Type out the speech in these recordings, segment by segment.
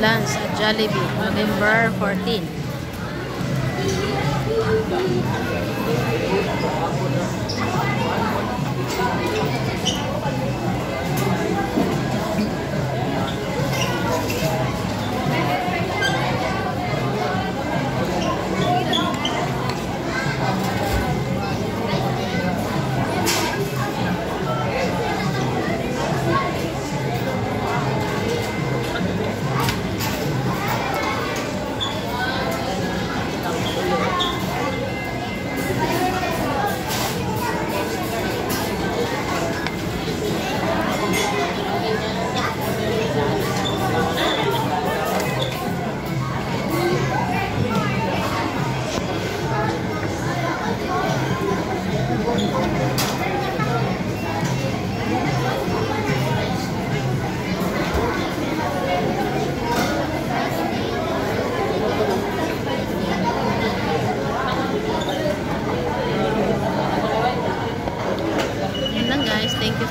lunch at Jollibee, November 14.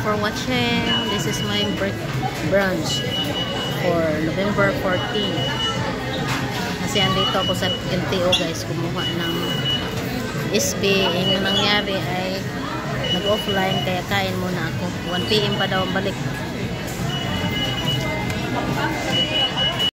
For watching. This is my break brunch for November 14. Kasi andito ako sa LTO guys. Kumuha ng SB. Yung nangyari ay nag-offline kaya kain muna ako. 1pm pa daw ang balik.